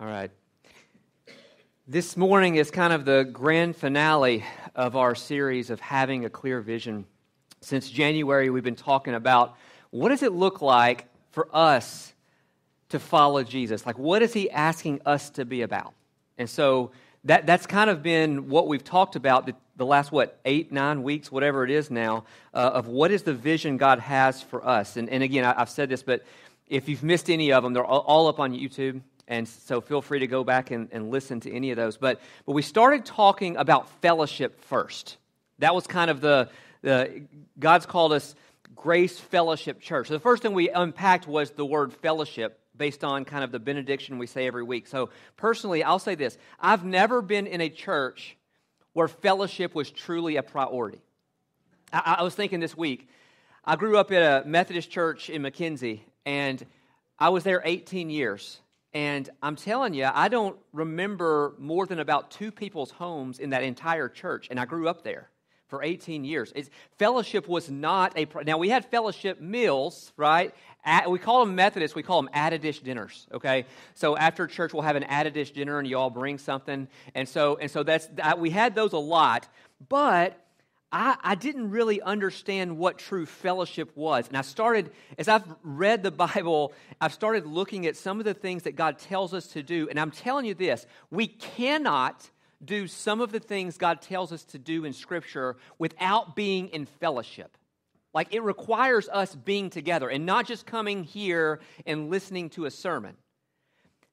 All right. This morning is kind of the grand finale of our series of having a clear vision. Since January, we've been talking about what does it look like for us to follow Jesus? Like, what is he asking us to be about? And so that, that's kind of been what we've talked about the, the last, what, eight, nine weeks, whatever it is now, uh, of what is the vision God has for us. And, and again, I, have said this, but if you've missed any of them, they're all, all up on YouTube. And so feel free to go back and, and listen to any of those. But, but we started talking about fellowship first. That was kind of the, the God's called us Grace Fellowship Church. So the first thing we unpacked was the word fellowship based on kind of the benediction we say every week. So personally, I'll say this I've never been in a church where fellowship was truly a priority. I, I was thinking this week, I grew up at a Methodist church in McKenzie, and I was there 18 years. And I'm telling you, I don't remember more than about two people's homes in that entire church. And I grew up there for 18 years. It's, fellowship was not a. Now, we had fellowship meals, right? At, we call them Methodists, we call them add a dish dinners, okay? So after church, we'll have an add a dish dinner and you all bring something. And so, and so that's, we had those a lot. But I, I, didn't really understand what true fellowship was. And I started, as I've read the Bible, I've started looking at some of the things that God tells us to do. And I'm telling you this we cannot do some of the things God tells us to do in Scripture without being in fellowship. Like it requires us being together and not just coming here and listening to a sermon.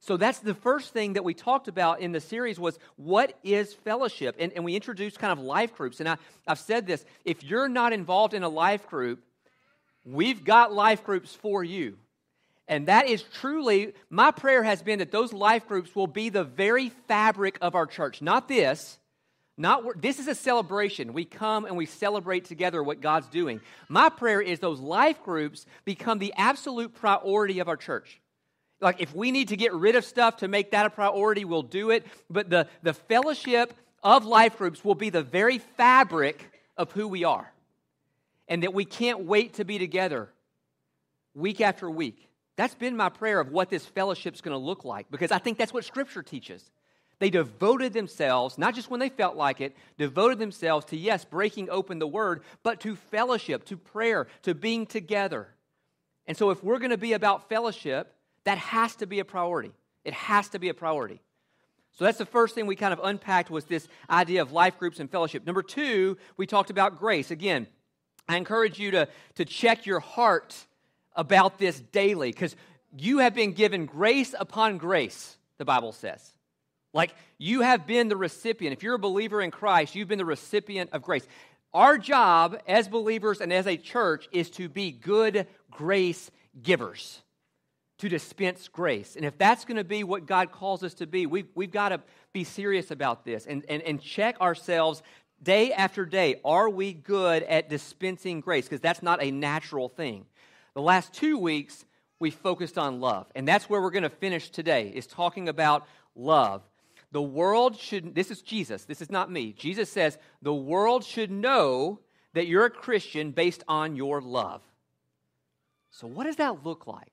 So that's the first thing that we talked about in the series was what is fellowship? And, and we introduced kind of life groups. And I, I've said this if you're not involved in a life group, we've got life groups for you. And that is truly, my prayer has been that those life groups will be the very fabric of our church. Not this, not this is a celebration. We come and we celebrate together what God's doing. My prayer is those life groups become the absolute priority of our church. Like, if we need to get rid of stuff to make that a priority, we'll do it. But the, the fellowship of life groups will be the very fabric of who we are. And that we can't wait to be together week after week. That's been my prayer of what this fellowship's going to look like because I think that's what Scripture teaches. They devoted themselves, not just when they felt like it, devoted themselves to, yes, breaking open the Word, but to fellowship, to prayer, to being together. And so, if we're going to be about fellowship, that has to be a priority. It has to be a priority. So that's the first thing we kind of unpacked was this idea of life groups and fellowship. Number two, we talked about grace. Again, I encourage you to, to check your heart about this daily because you have been given grace upon grace, the Bible says. Like you have been the recipient. If you're a believer in Christ, you've been the recipient of grace. Our job as believers and as a church is to be good grace givers to dispense grace. And if that's going to be what God calls us to be, we've, we've got to be serious about this and, and, and check ourselves day after day. Are we good at dispensing grace? Because that's not a natural thing. The last two weeks, we focused on love. And that's where we're going to finish today, is talking about love. The world should, this is Jesus, this is not me. Jesus says, the world should know that you're a Christian based on your love. So, what does that look like?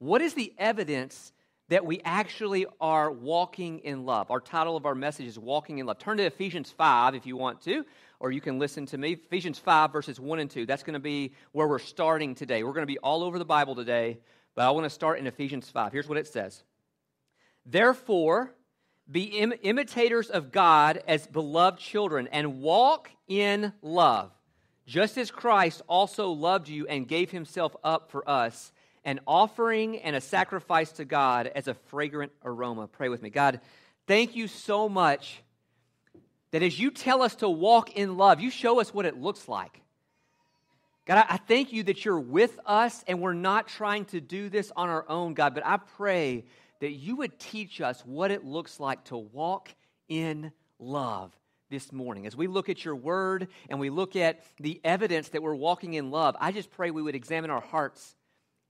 What is the evidence that we actually are walking in love? Our title of our message is Walking in Love. Turn to Ephesians 5 if you want to, or you can listen to me. Ephesians 5, verses 1 and 2. That's going to be where we're starting today. We're going to be all over the Bible today, but I want to start in Ephesians 5. Here's what it says Therefore, be Im- imitators of God as beloved children and walk in love, just as Christ also loved you and gave himself up for us an offering and a sacrifice to God as a fragrant aroma. Pray with me. God, thank you so much that as you tell us to walk in love, you show us what it looks like. God, I thank you that you're with us and we're not trying to do this on our own, God, but I pray that you would teach us what it looks like to walk in love this morning. As we look at your word and we look at the evidence that we're walking in love, I just pray we would examine our hearts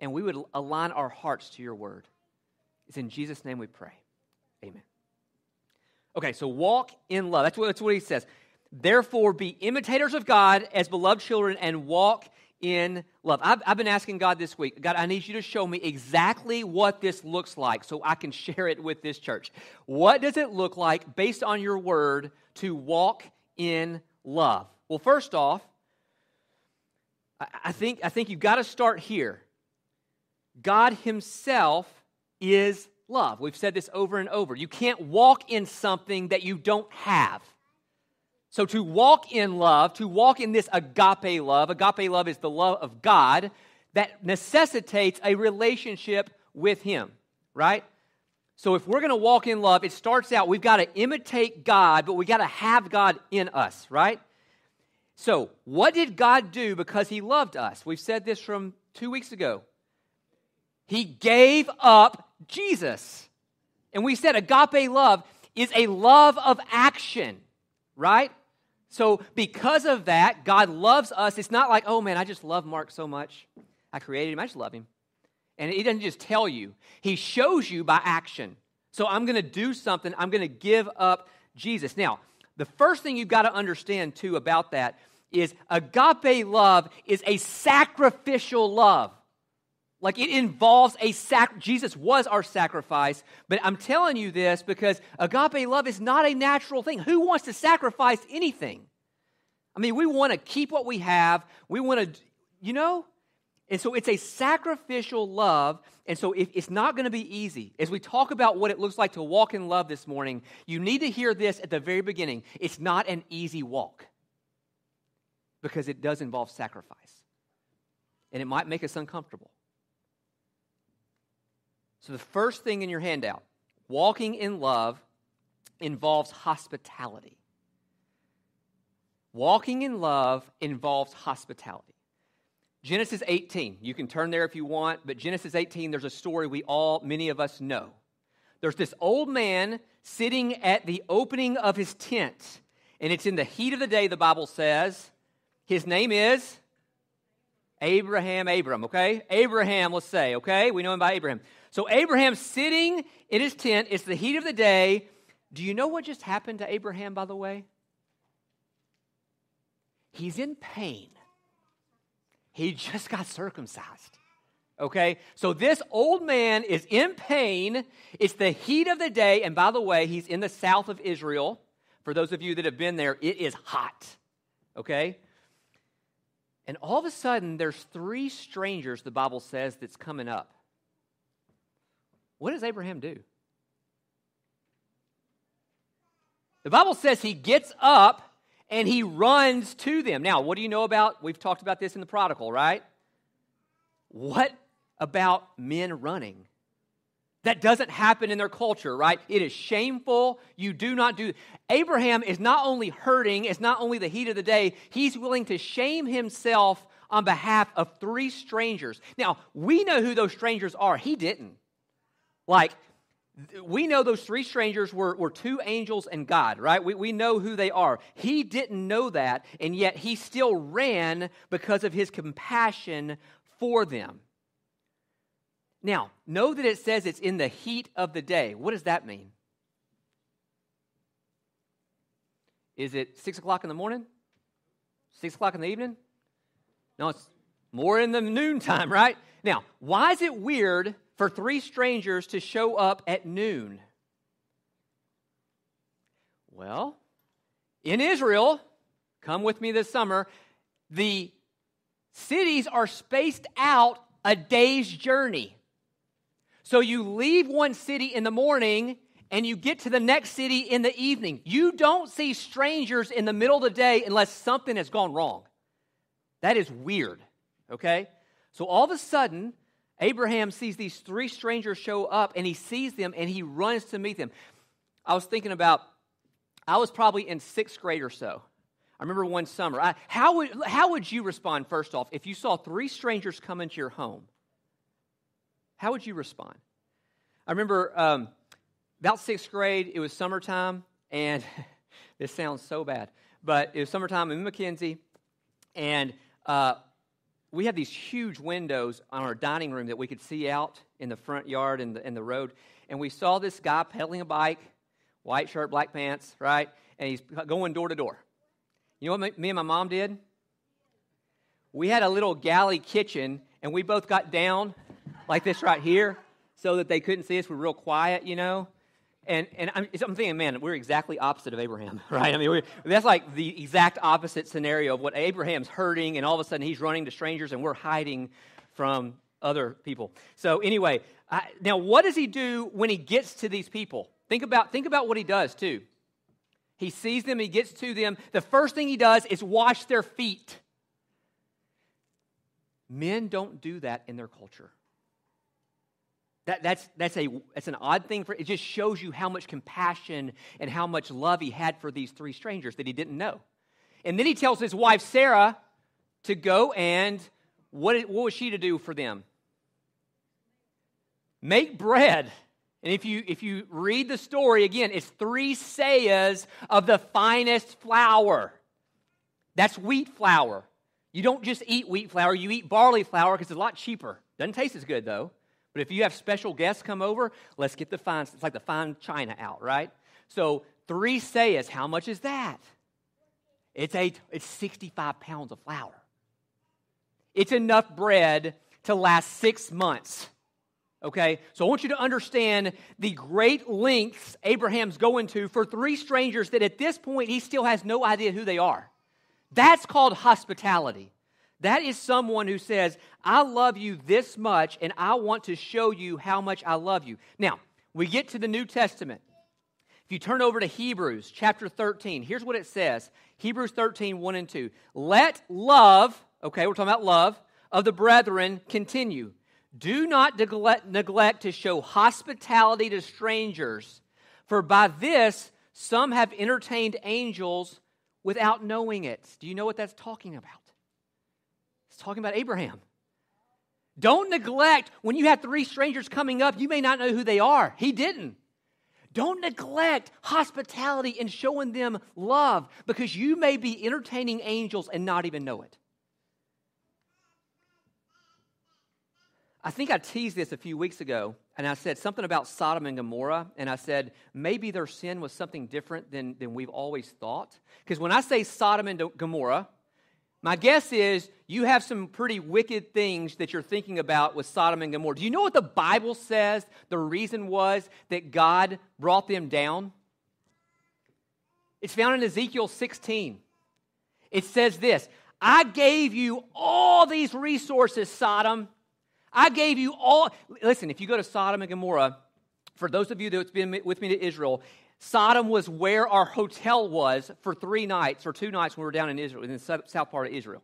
and we would align our hearts to your word. It's in Jesus' name we pray. Amen. Okay, so walk in love. That's what, that's what he says. Therefore, be imitators of God as beloved children and walk in love. I've, I've, been asking God this week, God, I need you to show me exactly what this looks like so I can share it with this church. What does it look like, based on your word, to walk in love? Well, first off, I, I think, I think you've got to start here. God Himself is love. We've said this over and over. You can't walk in something that you don't have. So, to walk in love, to walk in this agape love, agape love is the love of God that necessitates a relationship with Him, right? So, if we're going to walk in love, it starts out we've got to imitate God, but we got to have God in us, right? So, what did God do because He loved us? We've said this from two weeks ago. He gave up Jesus. And we said agape love is a love of action, right? So, because of that, God loves us. It's not like, oh man, I just love Mark so much. I created him, I just love him. And he doesn't just tell you, he shows you by action. So, I'm going to do something, I'm going to give up Jesus. Now, the first thing you've got to understand too about that is agape love is a sacrificial love. Like it involves a sac. Jesus was our sacrifice, but I'm telling you this because agape love is not a natural thing. Who wants to sacrifice anything? I mean, we want to keep what we have. We want to, you know? And so it's a sacrificial love. And so if it's not going to be easy. As we talk about what it looks like to walk in love this morning, you need to hear this at the very beginning. It's not an easy walk because it does involve sacrifice. And it might make us uncomfortable. So, the first thing in your handout, walking in love, involves hospitality. Walking in love involves hospitality. Genesis 18, you can turn there if you want, but Genesis 18, there's a story we all, many of us know. There's this old man sitting at the opening of his tent, and it's in the heat of the day, the Bible says. His name is Abraham, Abram, okay? Abraham, let's say, okay? We know him by Abraham. So Abraham's sitting in his tent. It's the heat of the day. Do you know what just happened to Abraham, by the way? He's in pain. He just got circumcised. Okay? So this old man is in pain. It's the heat of the day. And by the way, he's in the south of Israel. For those of you that have been there, it is hot. Okay? And all of a sudden, there's three strangers, the Bible says, that's coming up. What does Abraham do? The Bible says he gets up and he runs to them. Now, what do you know about? We've talked about this in the prodigal, right? What about men running? That doesn't happen in their culture, right? It is shameful. You do not do. Abraham is not only hurting, it's not only the heat of the day, he's willing to shame himself on behalf of three strangers. Now, we know who those strangers are. He didn't. Like, we know those three strangers were, were two angels and God, right? We, we know who they are. He didn't know that, and yet he still ran because of his compassion for them. Now, know that it says it's in the heat of the day. What does that mean? Is it six o'clock in the morning? Six o'clock in the evening? No, it's more in the noontime, right? Now, why is it weird for three strangers to show up at noon? Well, in Israel, come with me this summer, the cities are spaced out a day's journey. So you leave one city in the morning and you get to the next city in the evening. You don't see strangers in the middle of the day unless something has gone wrong. That is weird, okay? So all of a sudden, Abraham sees these three strangers show up and he sees them and he runs to meet them. I was thinking about, I was probably in sixth grade or so. I remember one summer. I, how, would, how would you respond, first off, if you saw three strangers come into your home? How would you respond? I remember um, about sixth grade, it was summertime, and this sounds so bad, but it was summertime in McKenzie, and uh, we had these huge windows on our dining room that we could see out in the front yard and the, and the road. And we saw this guy pedaling a bike, white shirt, black pants, right? And he's going door to door. You know what me and my mom did? we had a little galley kitchen, and we both got down like this right here so that they couldn't see us. We're real quiet, you know. And, and I'm, I'm thinking, man, we're exactly opposite of Abraham, right? I mean, that's like the exact opposite scenario of what Abraham's hurting, and all of a sudden he's running to strangers, and we're hiding from other people. So anyway, I, now what does he do when he gets to these people? Think about, think about what he does too. He sees them, he gets to them. The first thing he does is wash their feet. Men don't do that in their culture. That, that's, that's, a, that's an odd thing for it just shows you how much compassion and how much love he had for these three strangers that he didn't know. And then he tells his wife Sarah to go and what, what was she to do for them? Make bread. And if you if you read the story again, it's three seahs of the finest flour. That's wheat flour. You don't just eat wheat flour, you eat barley flour because it's a lot cheaper. Doesn't taste as good though. But if you have special guests come over, let's get the fine, it's like the fine china out, right? So three seahs, how much is that? It's, a, it's 65 pounds of flour. It's enough bread to last six months. Okay? So I want you to understand the great lengths Abraham's going to for three strangers that at this point he still has no idea who they are. That's called hospitality. That is someone who says, I love you this much, and I want to show you how much I love you. Now, we get to the New Testament. If you turn over to Hebrews chapter 13, here's what it says Hebrews 13, 1 and 2. Let love, okay, we're talking about love, of the brethren continue. Do not neglect, neglect to show hospitality to strangers, for by this some have entertained angels without knowing it. Do you know what that's talking about? Talking about Abraham. Don't neglect when you have three strangers coming up, you may not know who they are. He didn't. Don't neglect hospitality and showing them love because you may be entertaining angels and not even know it. I think I teased this a few weeks ago, and I said something about Sodom and Gomorrah, and I said maybe their sin was something different than, than we've always thought. Because when I say Sodom and Gomorrah, my guess is you have some pretty wicked things that you're thinking about with Sodom and Gomorrah. Do you know what the Bible says the reason was that God brought them down? It's found in Ezekiel 16. It says this I gave you all these resources, Sodom. I gave you all. Listen, if you go to Sodom and Gomorrah, for those of you that's been with me to Israel, Sodom was where our hotel was for three nights or two nights when we were down in Israel, in the south part of Israel.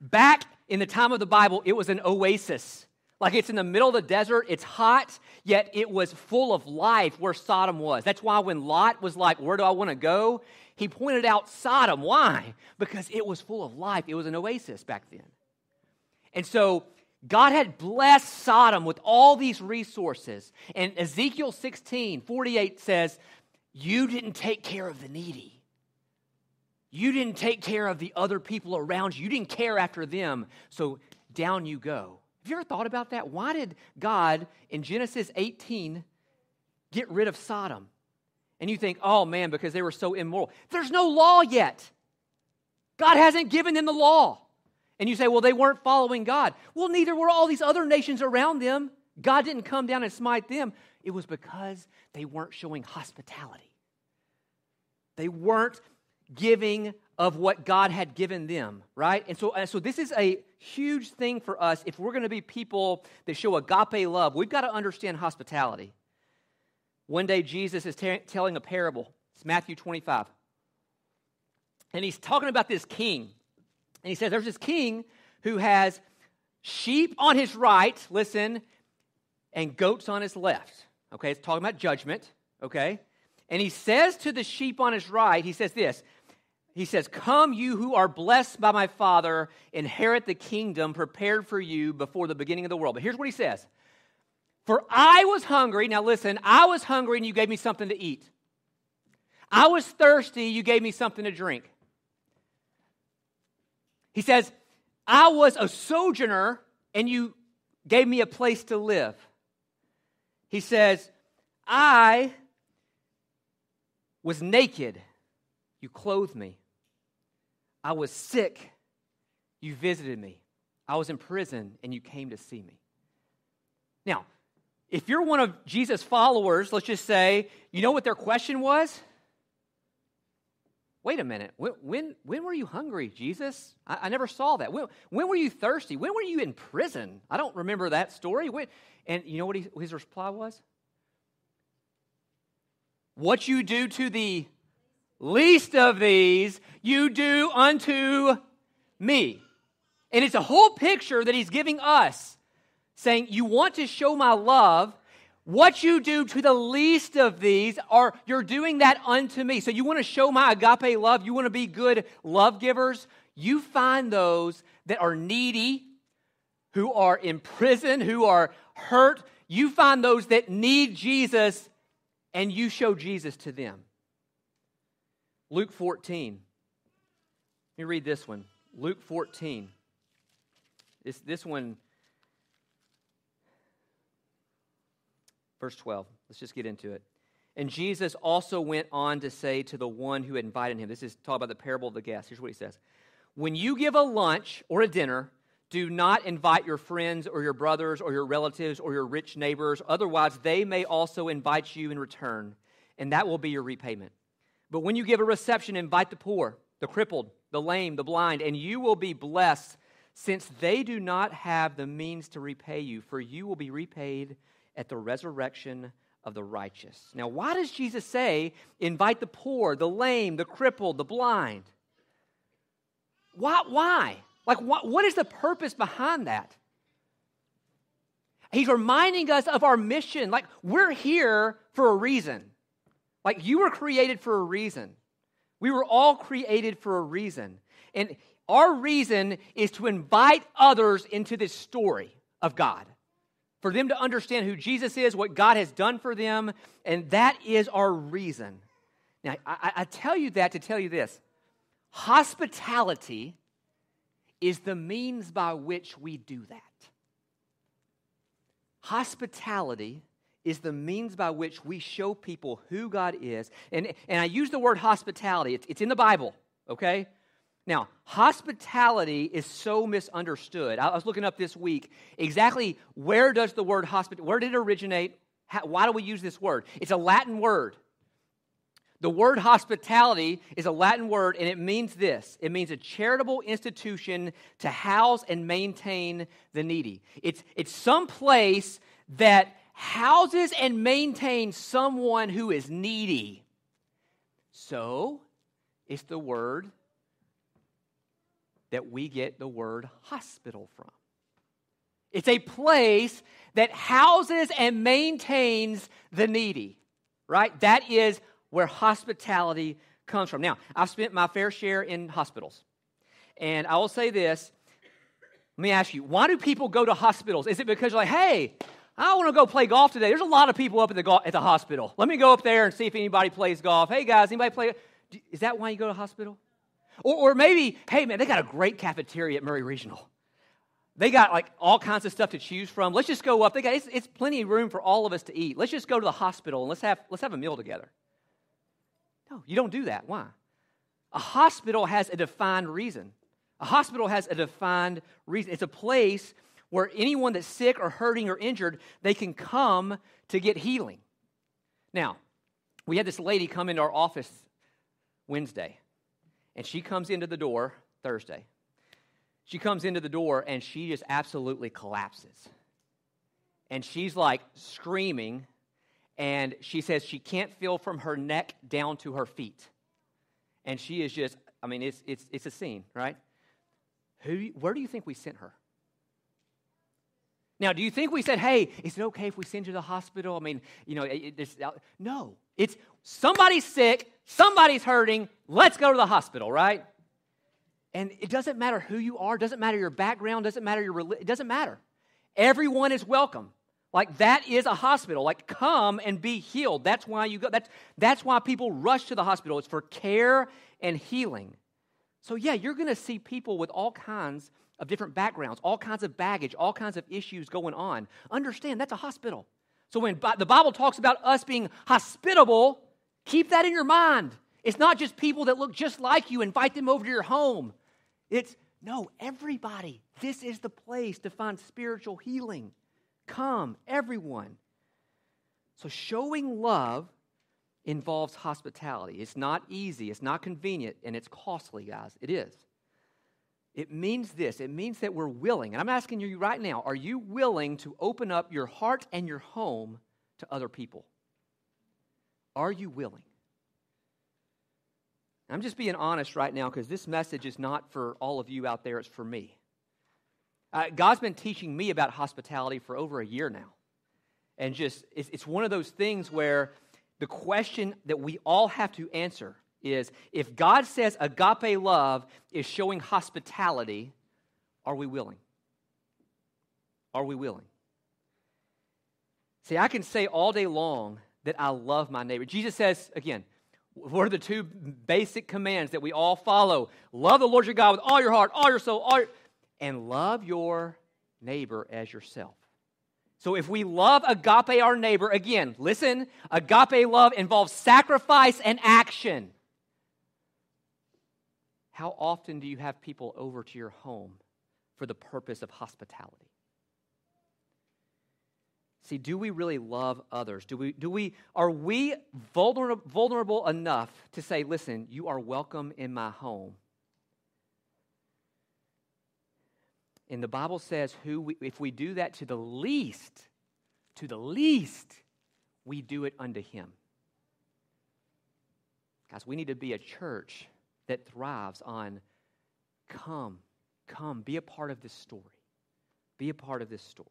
Back in the time of the Bible, it was an oasis. Like it's in the middle of the desert, it's hot, yet it was full of life where Sodom was. That's why when Lot was like, Where do I want to go? He pointed out Sodom. Why? Because it was full of life. It was an oasis back then. And so God had blessed Sodom with all these resources. And Ezekiel 16, 48 says, you didn't take care of the needy. You didn't take care of the other people around you. You didn't care after them. So down you go. Have you ever thought about that? Why did God in Genesis 18 get rid of Sodom? And you think, oh man, because they were so immoral. There's no law yet. God hasn't given them the law. And you say, well, they weren't following God. Well, neither were all these other nations around them. God didn't come down and smite them. It was because they weren't showing hospitality. They weren't giving of what God had given them, right? And so, so this is a huge thing for us. If we're going to be people that show agape love, we've got to understand hospitality. One day, Jesus is t- telling a parable. It's Matthew 25. And he's talking about this king. And he says, There's this king who has sheep on his right, listen, and goats on his left. Okay, it's talking about judgment, okay? And he says to the sheep on his right, he says this. He says, Come, you who are blessed by my Father, inherit the kingdom prepared for you before the beginning of the world. But here's what he says For I was hungry. Now listen, I was hungry and you gave me something to eat. I was thirsty, you gave me something to drink. He says, I was a sojourner and you gave me a place to live. He says, I was naked, you clothed me. I was sick, you visited me. I was in prison, and you came to see me. Now, if you're one of Jesus' followers, let's just say, you know what their question was? Wait a minute. When, when, when were you hungry, Jesus? I, I never saw that. When, when, were you thirsty? When were you in prison? I don't remember that story. When, and you know what he, his reply was? What you do to the least of these, you do unto me. And it's a whole picture that he's giving us, saying, You want to show my love, what you do to the least of these are you're doing that unto me. So you want to show my agape love, you want to be good love givers, you find those that are needy, who are in prison, who are hurt. You find those that need Jesus and you show Jesus to them. Luke 14. Let me read this one. Luke 14. This, this one Verse 12. Let's just get into it. And Jesus also went on to say to the one who had invited him, this is talk about the parable of the guest. Here's what he says When you give a lunch or a dinner, do not invite your friends or your brothers or your relatives or your rich neighbors. Otherwise, they may also invite you in return, and that will be your repayment. But when you give a reception, invite the poor, the crippled, the lame, the blind, and you will be blessed, since they do not have the means to repay you, for you will be repaid at the resurrection of the righteous. Now, why does Jesus say, invite the poor, the lame, the crippled, the blind? Why? why? Like, what, what is the purpose behind that? He's reminding us of our mission. Like, we're here for a reason. Like, you were created for a reason. We were all created for a reason. And our reason is to invite others into this story of God for them to understand who Jesus is, what God has done for them, and that is our reason. Now, I, I, tell you that to tell you this hospitality is the means by which we do that. Hospitality is the means by which we show people who God is. And, and I use the word hospitality, it's, it's in the Bible, okay? Now, hospitality is so misunderstood. I was looking up this week exactly where does the word hospitality, where did it originate? How, why do we use this word? It's a Latin word. The word hospitality is a Latin word, and it means this it means a charitable institution to house and maintain the needy. It's, it's some place that houses and maintains someone who is needy. So, it's the word that we get the word hospital from. It's a place that houses and maintains the needy, right? That is where hospitality comes from. Now, I've spent my fair share in hospitals. And I will say this let me ask you, why do people go to hospitals? Is it because you're like, hey, I want to go play golf today? There's a lot of people up at the, go- at the hospital. Let me go up there and see if anybody plays golf. Hey, guys, anybody play? Is that why you go to hospital? Or, or maybe, hey, man, they got a great cafeteria at Murray Regional. They got like all kinds of stuff to choose from. Let's just go up. They got it's, it's plenty of room for all of us to eat. Let's just go to the hospital and let's have let's have a meal together. No, you don't do that. Why? A hospital has a defined reason. A hospital has a defined reason. It's a place where anyone that's sick or hurting or injured, they can come to get healing. Now, we had this lady come into our office Wednesday. And she comes into the door Thursday. She comes into the door and she just absolutely collapses. And she's like screaming. And she says she can't feel from her neck down to her feet. And she is just, I mean, it's, it's, it's a scene, right? Who, where do you think we sent her? Now, do you think we said, hey, is it okay if we send you to the hospital? I mean, you know, it, it, uh, no. It's somebody's sick, somebody's hurting, let's go to the hospital, right? And it doesn't matter who you are, doesn't matter your background, doesn't matter your religion, it doesn't matter. Everyone is welcome. Like that is a hospital. Like come and be healed. That's why you go. That's that's why people rush to the hospital. It's for care and healing. So yeah, you're going to see people with all kinds of different backgrounds, all kinds of baggage, all kinds of issues going on. Understand that's a hospital. So when the Bible talks about us being hospitable, keep that in your mind. It's not just people that look just like you, invite them over to your home. It's No, everybody. This is the place to find spiritual healing. Come, everyone. So, showing love involves hospitality. It's not easy, it's not convenient, and it's costly, guys. It is. It means this it means that we're willing. And I'm asking you right now are you willing to open up your heart and your home to other people? Are you willing? I'm just being honest right now because this message is not for all of you out there, it's for me. Uh, God's been teaching me about hospitality for over a year now. And just, it's, it's one of those things where the question that we all have to answer is if God says agape love is showing hospitality, are we willing? Are we willing? See, I can say all day long that I love my neighbor. Jesus says, again, what are the two basic commands that we all follow? Love the Lord your God with all your heart, all your soul, all your, and love your neighbor as yourself. So if we love agape our neighbor, again, listen, agape love involves sacrifice and action. How often do you have people over to your home for the purpose of hospitality? See, do we really love others? Do we, do we, are we vulnerable, vulnerable enough to say, listen, you are welcome in my home? And the Bible says, who we, if we do that to the least, to the least, we do it unto him. Guys, we need to be a church that thrives on come, come, be a part of this story. Be a part of this story.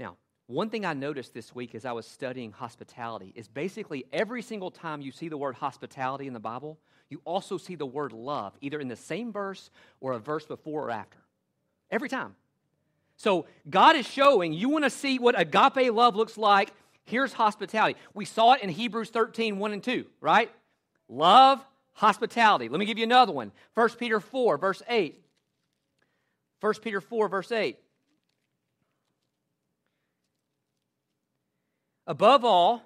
Now, one thing I noticed this week as I was studying hospitality is basically every single time you see the word hospitality in the Bible, you also see the word love, either in the same verse or a verse before or after. Every time. So God is showing you want to see what agape love looks like. Here's hospitality. We saw it in Hebrews 13, 1 and 2, right? Love, hospitality. Let me give you another one. 1 Peter 4, verse 8. 1 Peter 4, verse 8. Above all,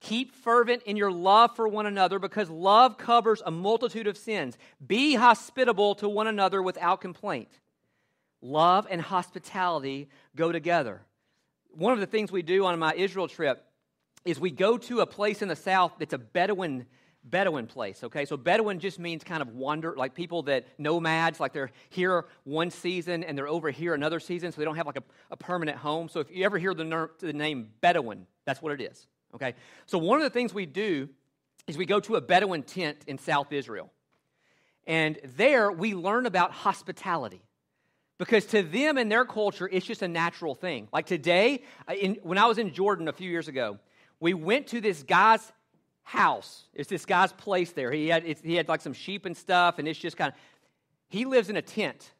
keep fervent in your love for one another because love covers a multitude of sins. Be hospitable to one another without complaint. Love and hospitality go together. One of the things we do on my Israel trip is we go to a place in the south that's a Bedouin Bedouin place, okay? So Bedouin just means kind of wander, like people that nomads, like they're here one season and they're over here another season, so they don't have like a, a permanent home. So if you ever hear the, ner- the name Bedouin, that's what it is, okay? So one of the things we do is we go to a Bedouin tent in South Israel. And there we learn about hospitality. Because to them and their culture, it's just a natural thing. Like today, in, when I was in Jordan a few years ago, we went to this guy's house. It's this guy's place there. He had, he had like some sheep and stuff, and it's just kind of, he lives in a tent.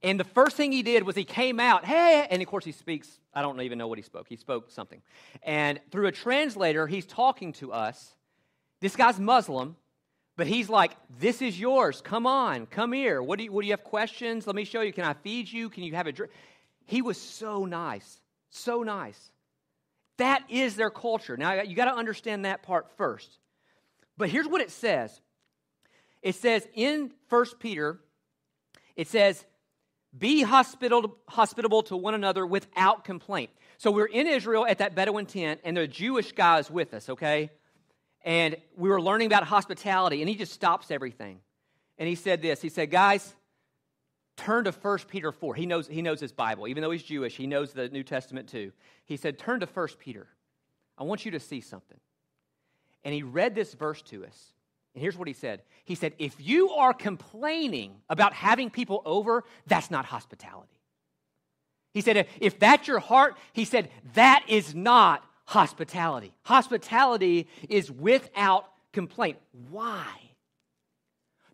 And the first thing he did was he came out, hey, and of course he speaks, I don't even know what he spoke. He spoke something. And through a translator, he's talking to us. This guy's Muslim, but he's like, this is yours. Come on, come here. What do you, what do you have questions? Let me show you. Can I feed you? Can you have a drink? He was so nice, so nice. That is their culture. Now, you got to understand that part first. But here's what it says it says in 1 Peter, it says, be hospitable, hospitable to one another without complaint. So we're in Israel at that Bedouin tent, and the Jewish guy is with us, okay? And we were learning about hospitality, and he just stops everything. And he said this He said, Guys, turn to 1 Peter 4. He knows, he knows his Bible. Even though he's Jewish, he knows the New Testament too. He said, Turn to 1 Peter. I want you to see something. And he read this verse to us. And here's what he said He said, If you are complaining about having people over, that's not hospitality. He said, If that's your heart, he said, that is not hospitality. Hospitality is without complaint. Why?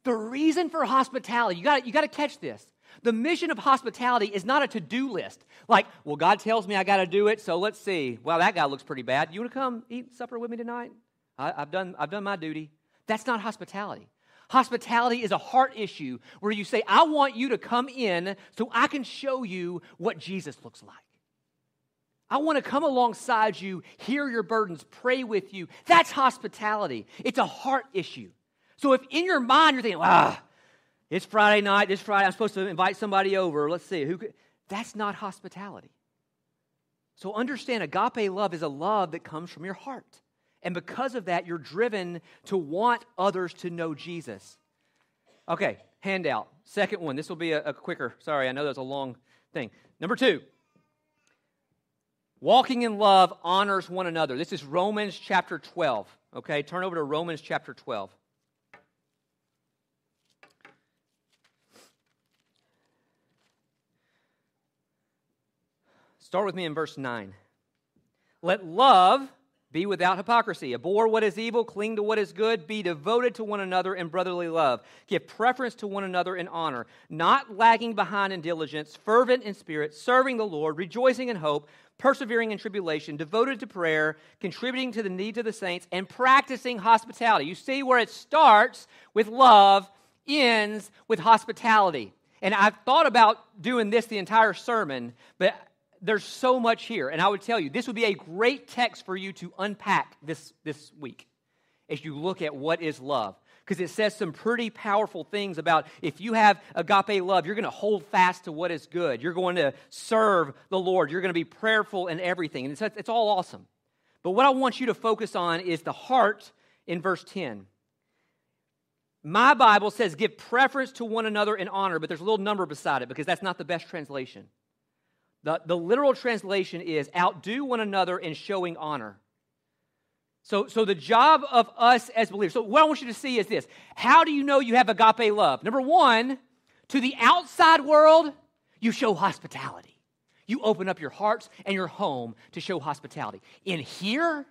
The reason for hospitality, you got you to catch this. The mission of hospitality is not a to do list. Like, well, God tells me I got to do it, so let's see. Well, that guy looks pretty bad. You want to come eat supper with me tonight? I, have done, I've done my duty. That's not hospitality. Hospitality is a heart issue where you say, I want you to come in so I can show you what Jesus looks like. I want to come alongside you, hear your burdens, pray with you. That's hospitality. It's a heart issue. So if in your mind you're thinking, ah, It's Friday night. This Friday, I'm supposed to invite somebody over. Let's see. Who could, that's not hospitality. So understand agape love is a love that comes from your heart. And because of that, you're driven to want others to know Jesus. Okay, handout. Second one. This will be a, a quicker. Sorry, I know that's a long thing. Number two. Walking in love honors one another. This is Romans chapter 12. Okay, turn over to Romans chapter 12. Start with me in verse 9. Let love be without hypocrisy. Abhor what is evil, cling to what is good, be devoted to one another in brotherly love. Give preference to one another in honor, not lagging behind in diligence, fervent in spirit, serving the Lord, rejoicing in hope, persevering in tribulation, devoted to prayer, contributing to the needs of the saints, and practicing hospitality. You see where it starts with love, ends with hospitality. And I've thought about doing this the entire sermon, but there's so much here. And I would tell you, this would be a great text for you to unpack this, this week as you look at what is love. Because it says some pretty powerful things about if you have agape love, you're going to hold fast to what is good. You're going to serve the Lord. You're going to be prayerful in everything. And it's, it's all awesome. But what I want you to focus on is the heart in verse 10. My Bible says give preference to one another in honor, but there's a little number beside it because that's not the best translation. The, the literal translation is outdo one another in showing honor. So, so the job of us as believers, so what I want you to see is this. How do you know you have agape love? Number one, to the outside world, you show hospitality. You open up your hearts and your home to show hospitality. In here,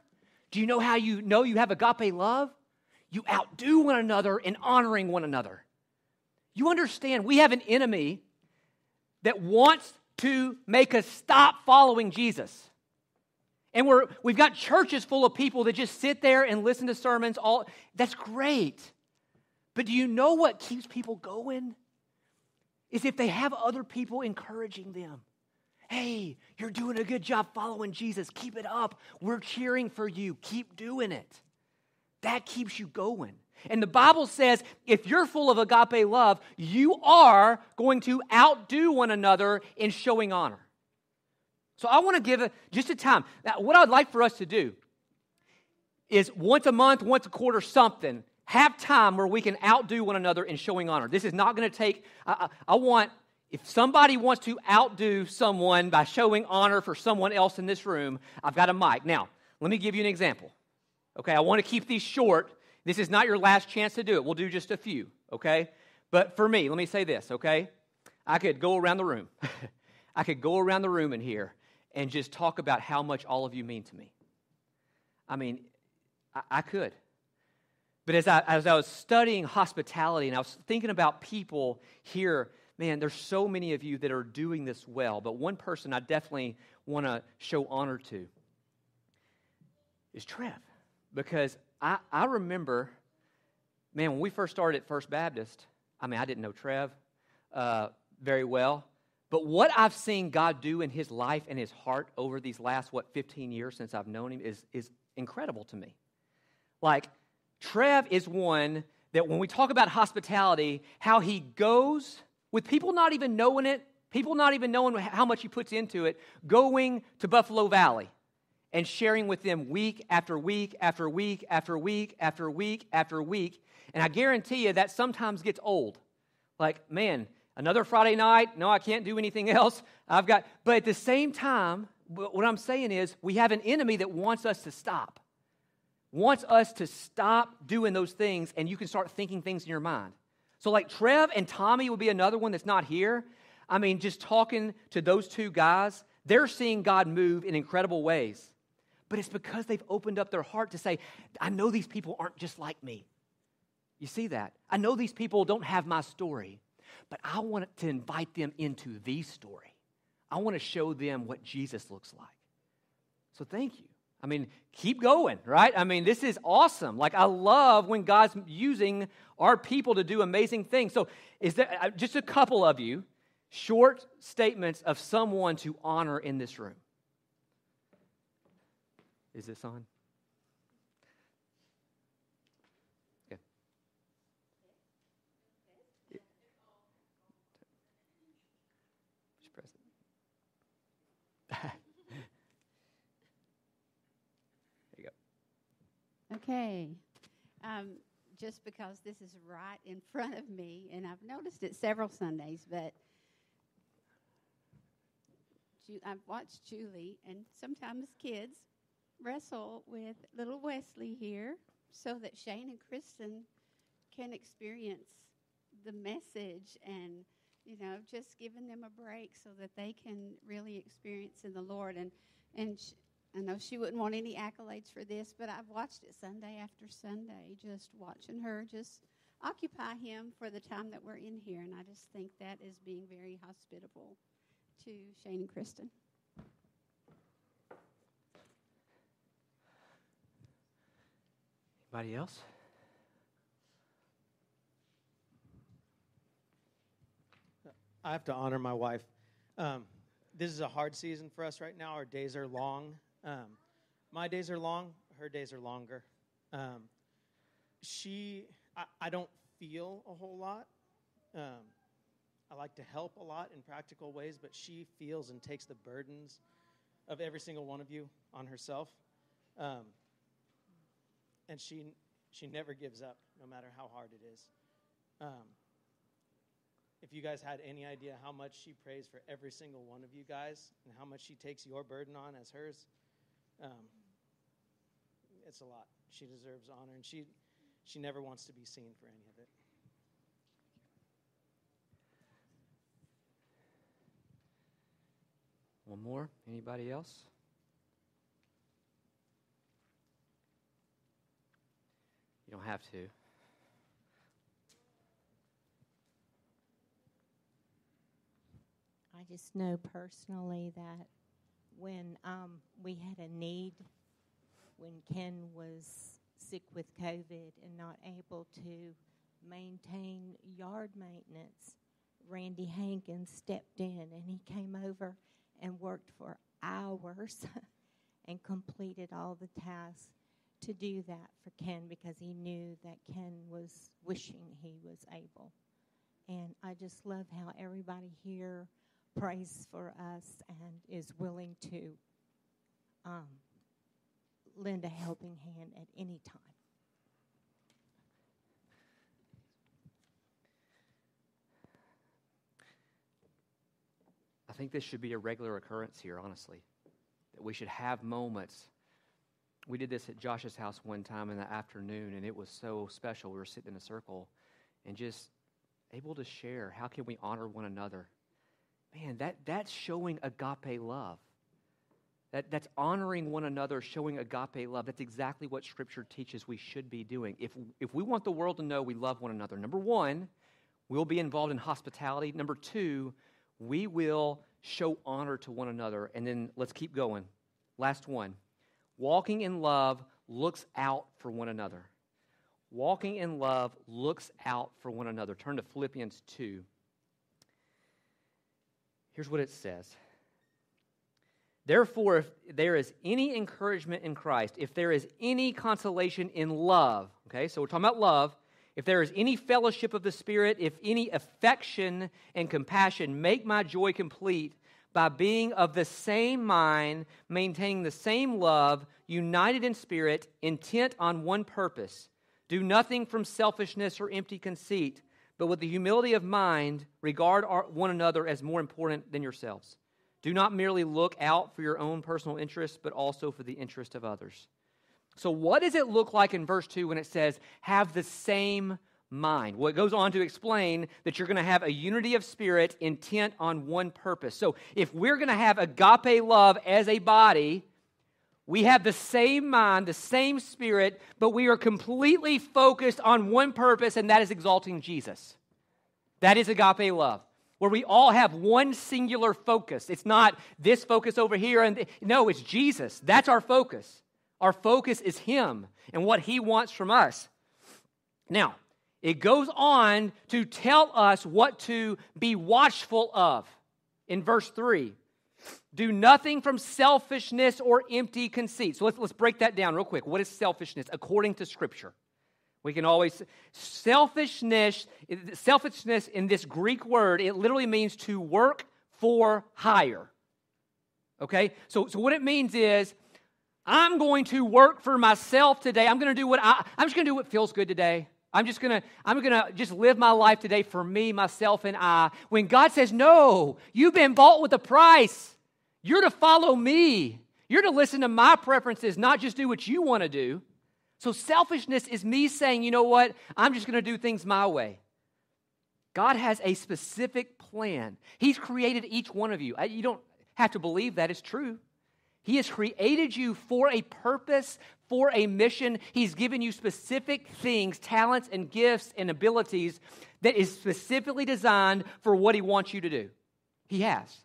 do you know how you know you have agape love? You outdo one another in honoring one another. You understand we have an enemy that wants to make us stop following Jesus. And we're, we've got churches full of people that just sit there and listen to sermons all that's great. But do you know what keeps people going? Is if they have other people encouraging them. Hey, you're doing a good job following Jesus. Keep it up. We're cheering for you. Keep doing it. That keeps you going. And the Bible says if you're full of agape love, you are going to outdo one another in showing honor. So I want to give a, just a time. Now, what I'd like for us to do is once a month, once a quarter, something, have time where we can outdo one another in showing honor. This is not going to take, I, I, I want, if somebody wants to outdo someone by showing honor for someone else in this room, I've got a mic. Now, let me give you an example. Okay, I want to keep these short this is not your last chance to do it. We'll do just a few, okay? But for me, let me say this, okay? I could go around the room. I could go around the room in here and just talk about how much all of you mean to me. I mean, I, I could. But as I, as I was studying hospitality and I was thinking about people here, man, there's so many of you that are doing this well. But one person I definitely want to show honor to is Trev. Because I, I remember, man, when we first started at First Baptist, I mean, I didn't know Trev uh, very well, but what I've seen God do in his life and his heart over these last, what, 15 years since I've known him is, is incredible to me. Like, Trev is one that when we talk about hospitality, how he goes with people not even knowing it, people not even knowing how much he puts into it, going to Buffalo Valley and sharing with them week after week after week after week after week after week. And I guarantee you that sometimes gets old. Like, man, another Friday night, no, I can't do anything else. I've got, but at the same time, what I'm saying is we have an enemy that wants us to stop, wants us to stop doing those things, and you can start thinking things in your mind. So, like Trev and Tommy would be another one that's not here. I mean, just talking to those two guys, they're seeing God move in incredible ways but it's because they've opened up their heart to say, I know these people aren't just like me. You see that? I know these people don't have my story, but I want to invite them into the story. I want to show them what Jesus looks like. So thank you. I mean, keep going, right? I mean, this is awesome. Like, I love when God's using our people to do amazing things. So, is there uh, just a couple of you short statements of someone to honor in this room? Is this on? There you go. Okay. Um, just because this is right in front of me, and I've noticed it several Sundays, but I've watched Julie and sometimes kids wrestle with little Wesley here so that Shane and Kristen can experience the message and you know just giving them a break so that they can really experience in the Lord and and sh- I know she wouldn't want any accolades for this, but I've watched it Sunday after Sunday, just watching her just occupy him for the time that we're in here. And I just think that is being very hospitable to Shane and Kristen. Anybody else? I have to honor my wife. Um, this is a hard season for us right now. Our days are long. Um, my days are long. Her days are longer. Um, she, I, I, don't feel a whole lot. Um, I like to help a lot in practical ways, but she feels and takes the burdens of every single one of you on herself. And she, she never gives up, no matter how hard it is. Um, if you guys had any idea how much she prays for every single one of you guys and how much she takes your burden on as hers, um, it's a lot. She deserves honor, and she, she never wants to be seen for any of it. One more? Anybody else? You don't have to. I just know personally that when um, we had a need, when Ken was sick with COVID and not able to maintain yard maintenance, Randy Hankins stepped in and he came over and worked for hours and completed all the tasks to do that for Ken because he knew that Ken was wishing he was able. And I just love how everybody here prays for us and is willing to um, lend a helping hand at any time. I think this should be a regular occurrence here, honestly. That we should have moments. We did this at Josh's house one time in the afternoon, and it was so special. We were sitting in a circle and just able to share how can we honor one another man, that, that's showing agape love. That, that's honoring one another, showing agape love. That's exactly what Scripture teaches we should be doing. If, if we want the world to know we love one another, number one, we'll be involved in hospitality. Number two, we will show honor to one another. And then let's keep going. Last one walking in love looks out for one another. Walking in love looks out for one another. Turn to Philippians 2. Here's what it says Therefore, if there is any encouragement in Christ, if there is any consolation in love, okay, so we're talking about love, if there is any fellowship of the Spirit, if any affection and compassion, make my joy complete by being of the same mind, maintaining the same love, united in spirit, intent on one purpose. Do nothing from selfishness or empty conceit but with the humility of mind, regard one another as more important than yourselves. Do not merely look out for your own personal interests, but also for the interest of others. So, what does it look like in verse 2 when it says, have the same mind? Well, it goes on to explain that you're going to have a unity of spirit intent on one purpose. So, if we're going to have agape love as a body, we have the same mind, the same spirit, but we are completely focused on one purpose, and that is exalting Jesus. That is agape love, where we all have one singular focus. It's not this focus over here, and no, it's Jesus. That's our focus. Our focus is Him and what He wants from us. Now, it goes on to tell us what to be watchful of in verse 3. Do nothing from selfishness or empty conceit. So let's, let's break that down real quick. What is selfishness according to Scripture? We can always selfishness selfishness in this Greek word it literally means to work for hire. Okay? So so what it means is I'm going to work for myself today. I'm going to do what I, I'm just going to do what feels good today. I'm just to, I'm to just live my life today for me, myself, and I. When God says, no, you've been bought with a price. You're to follow me. You're to listen to my preferences, not just do what you want to do. So selfishness is me saying, you know what? I'm just to do things my way. God has a specific plan. He's created each one of you. You don't have to believe that it's true. He has created you for a purpose, for a mission. He's given you specific things, talents, and gifts and abilities that is specifically designed for what He wants you to do. He has.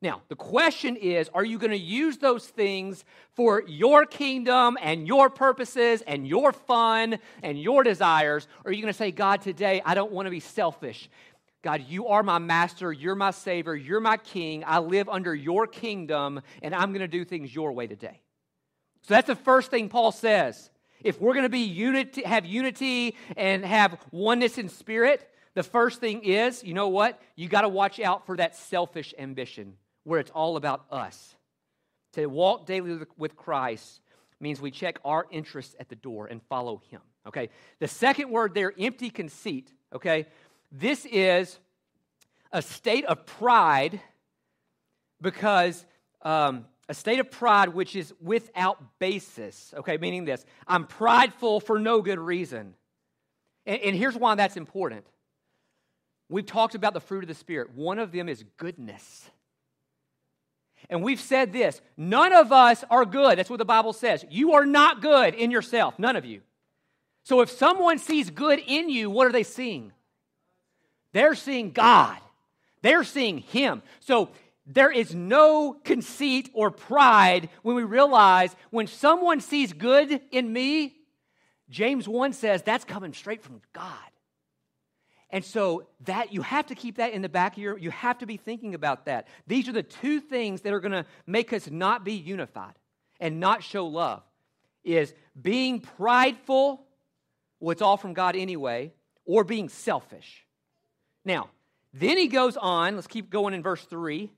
Now, the question is are you going to use those things for your kingdom and your purposes and your fun and your desires? Or are you going to say, God, today I don't want to be selfish. God, you are my master, you're my savior, you're my king. I live under your kingdom, and I'm going to do things your way today. So that's the first thing Paul says. If we're going to be unity, have unity and have oneness in spirit, the first thing is, you know what? You got to watch out for that selfish ambition where it's all about us. To walk daily with Christ means we check our interests at the door and follow him. Okay? The second word there, empty conceit, okay? This is a state of pride because um, a state of pride which is without basis, okay, meaning this I'm prideful for no good reason. And, and here's why that's important. We've talked about the fruit of the Spirit, one of them is goodness. And we've said this none of us are good. That's what the Bible says. You are not good in yourself, none of you. So if someone sees good in you, what are they seeing? They're seeing God, they're seeing Him. So there is no conceit or pride when we realize when someone sees good in me, James 1 says that's coming straight from God. And so that you have to keep that in the back of your you have to be thinking about that. These are the two things that are going to make us not be unified and not show love. Is being prideful, well, it's all from God anyway, or being selfish. Now, then he goes on, let's keep going in verse 3.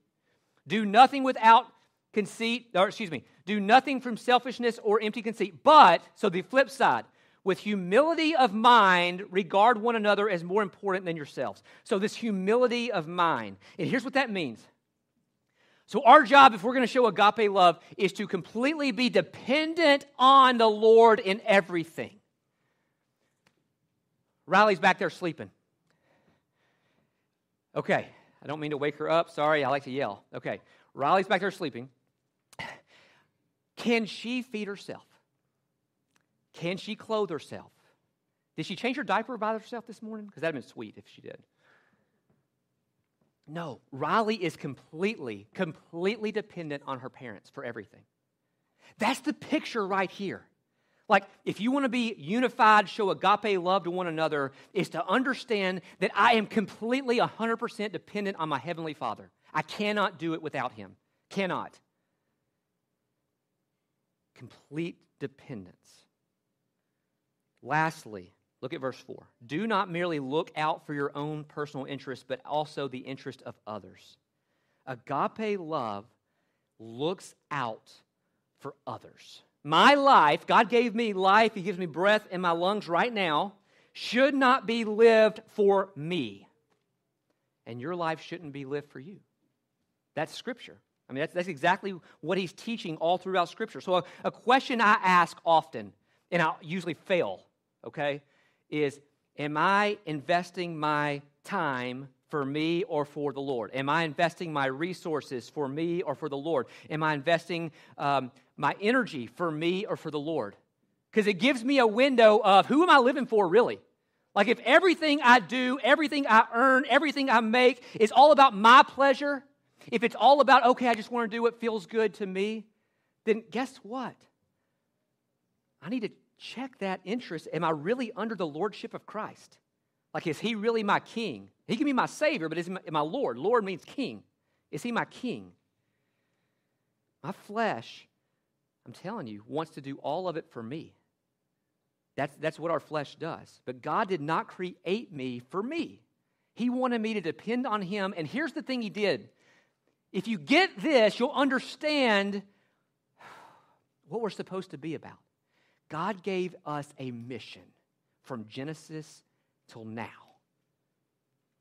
Do nothing without conceit, or excuse me, do nothing from selfishness or empty conceit, but, so the flip side, with humility of mind, regard one another as more important than yourselves. So, this humility of mind. And here's what that means. So, our job, if we're going to show agape love, is to completely be dependent on the Lord in everything. Riley's back there sleeping. Okay, I don't mean to wake her up. Sorry, I like to yell. Okay, Riley's back there sleeping. Can she feed herself? Can she clothe herself? Did she change her diaper by herself this morning? Because that'd have been sweet if she did. No, Riley is completely, completely dependent on her parents for everything. That's the picture right here. Like, if you want to be unified, show agape love to one another, is to understand that I am completely 100% dependent on my Heavenly Father. I cannot do it without Him. Cannot. Complete dependence. Lastly, look at verse 4. Do not merely look out for your own personal interest, but also the interest of others. Agape love looks out for others. My life, God gave me life, He gives me breath in my lungs right now, should not be lived for me. And your life shouldn't be lived for you. That's Scripture. I mean, that's, that's exactly what He's teaching all throughout Scripture. So, a, a question I ask often, and I usually fail, okay, is Am I investing my time for me or for the Lord? Am I investing my resources for me or for the Lord? Am I investing um, my energy for me or for the Lord? Because it gives me a window of who am I living for really? Like if everything I do, everything I earn, everything I make is all about my pleasure, if it's all about, okay, I just want to do what feels good to me, then guess what? I need to check that interest. Am I really under the lordship of Christ? Like, is he really my king? He can be my savior, but is he my, my Lord? Lord means king. Is he my king? My flesh, I'm telling you, wants to do all of it for me. That's, that's what our flesh does. But God did not create me for me. He wanted me to depend on Him. And here's the thing He did if you get this, you'll understand what we're supposed to be about. God gave us a mission from Genesis till now.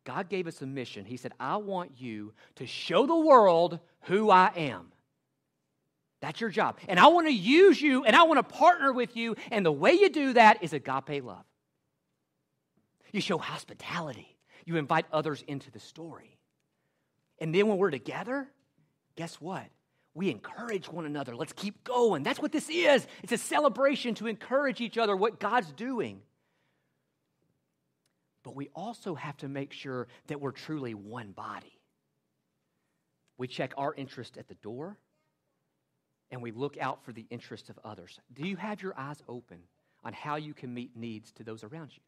God gave us a mission. He said, I want you to show the world who I am. That's your job. And I want to use you and I want to partner with you. And the way you do that is agape love. You show hospitality, you invite others into the story. And then when we're together, guess what? We encourage one another. Let's keep going. That's what this is. It's a celebration to encourage each other what God's doing. But we also have to make sure that we're truly one body. We check our interest at the door and we look out for the interest of others. Do you have your eyes open on how you can meet needs to those around you?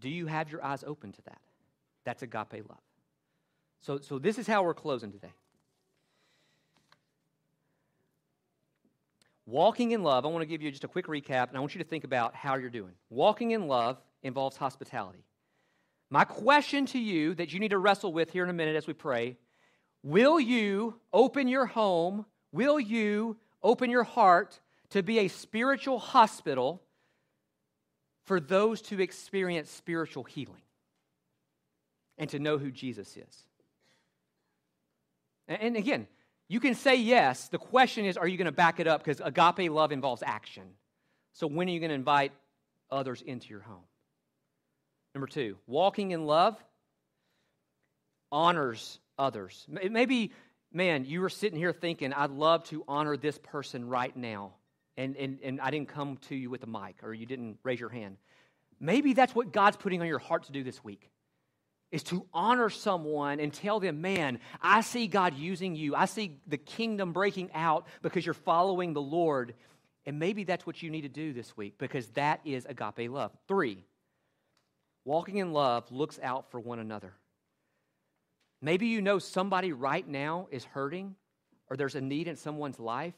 Do you have your eyes open to that? That's agape love. So, so this is how we're closing today. Walking in love, I want to give you just a quick recap, and I want you to think about how you're doing. Walking in love involves hospitality. My question to you that you need to wrestle with here in a minute as we pray will you open your home? Will you open your heart to be a spiritual hospital for those to experience spiritual healing and to know who Jesus is? And again, you can say yes. The question is, are you going to back it up? Because agape love involves action. So when are you going to invite others into your home? Number two, walking in love honors others. Maybe, man, you were sitting here thinking, I'd love to honor this person right now. And, and, and I didn't come to you with a mic or you didn't raise your hand. Maybe that's what God's putting on your heart to do this week is to honor someone and tell them, man, I see God using you. I see the kingdom breaking out because you're following the Lord. And maybe that's what you need to do this week because that is agape love. Three, walking in love looks out for one another. Maybe you know somebody right now is hurting or there's a need in someone's life.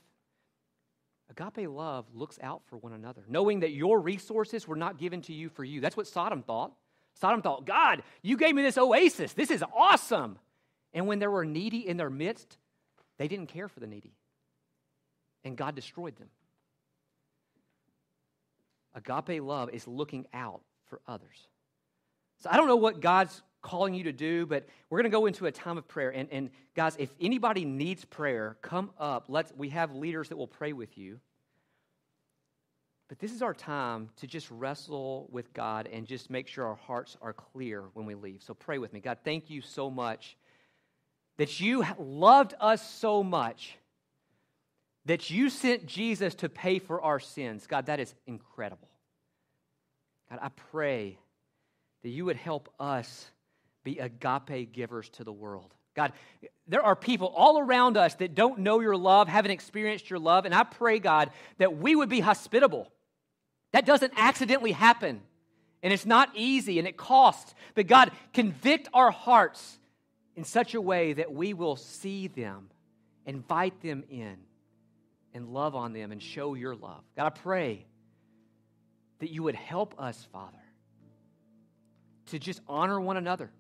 Agape love looks out for one another, knowing that your resources were not given to you for you. That's what Sodom thought. Sodom thought, God, you gave me this oasis. This is awesome. And when there were needy in their midst, they didn't care for the needy. And God destroyed them. Agape love is looking out for others. So I don't know what God's calling you to do, but we're going to go into a time of prayer. And, and guys, if anybody needs prayer, come up. Let's, we have leaders that will pray with you. But this is our time to just wrestle with God and just make sure our hearts are clear when we leave. So pray with me. God, thank you so much that you loved us so much that you sent Jesus to pay for our sins. God, that is incredible. God, I pray that you would help us be agape givers to the world. God, there are people all around us that don't know your love, haven't experienced your love, and I pray, God, that we would be hospitable that doesn't accidentally happen. And it's not easy and it costs. But God, convict our hearts in such a way that we will see them, invite them in, and love on them and show your love. God, I pray that you would help us, Father, to just honor one another.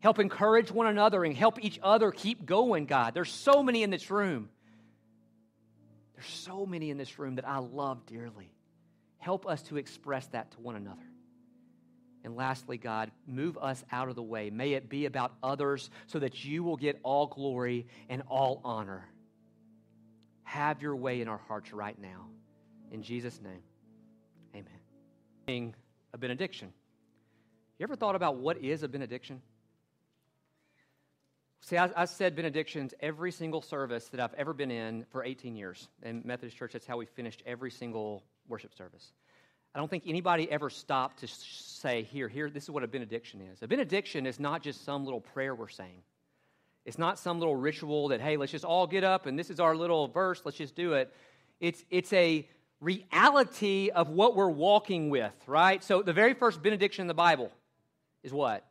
Help encourage one another and help each other keep going, God. There's so many in this room. There's so many in this room that I love dearly. Help us to express that to one another. And lastly, God, move us out of the way. May it be about others so that you will get all glory and all honor. Have your way in our hearts right now. In Jesus' name, amen. A benediction. You ever thought about what is a benediction? See, I, I, said benedictions every single service that I've ever been in for 18 years. In Methodist Church, that's how we finished every single worship service. I don't think anybody ever stopped to say, here, here, this is what a benediction is. A benediction is not just some little prayer we're saying. It's not some little ritual that, hey, let's just all get up and this is our little verse, let's just do it. It's, it's a reality of what we're walking with, right? So the very first benediction in the Bible is what?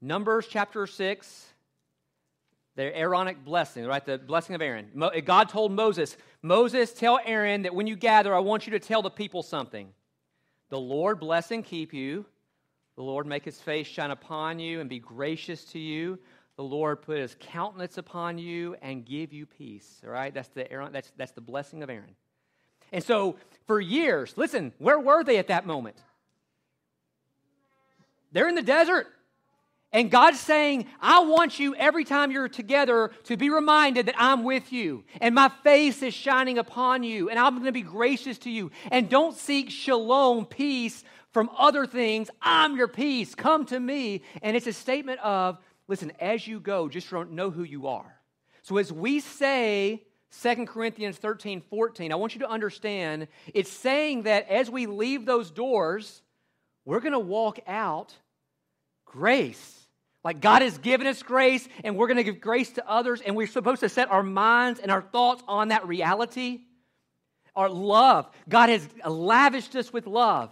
Numbers chapter 6, the Aaronic blessing, right? The blessing of Aaron. God told Moses, Moses, tell Aaron that when you gather, I want you to tell the people something. The Lord bless and keep you. The Lord make his face shine upon you and be gracious to you. the Lord put his countenance upon you and give you peace. All right? That's the Aaron, that's, that's the blessing of Aaron. And so for years, listen, where were they at that moment? They're in the desert. And God's saying, I want you every time you're together to be reminded that I'm with you and my face is shining upon you and I'm going to be gracious to you. And don't seek shalom, peace, from other things. I'm your peace. Come to me. And it's a statement of, listen, as you go, just know who you are. So as we say 2 Corinthians 13, 14, I want you to understand it's saying that as we leave those doors, we're going to walk out grace. Like God has given us grace, and we're going to give grace to others, and we're supposed to set our minds and our thoughts on that reality. Our love. God has lavished us with love,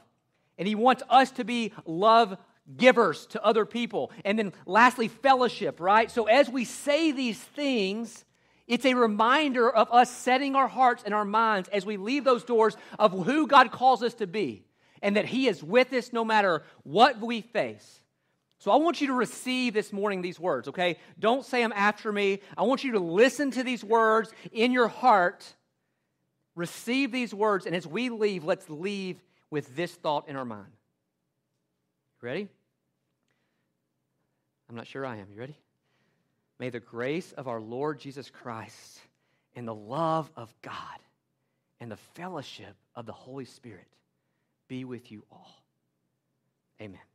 and He wants us to be love givers to other people. And then lastly, fellowship, right? So as we say these things, it's a reminder of us setting our hearts and our minds as we leave those doors of who God calls us to be, and that He is with us no matter what we face. So I want you to receive this morning these words, okay? Don't say them after me. I want you to listen to these words in your heart. Receive these words, and as we leave, let's leave with this thought in our mind. Ready? I'm not sure I am. You ready? May the grace of our Lord Jesus Christ and the love of God and the fellowship of the Holy Spirit be with you all. Amen.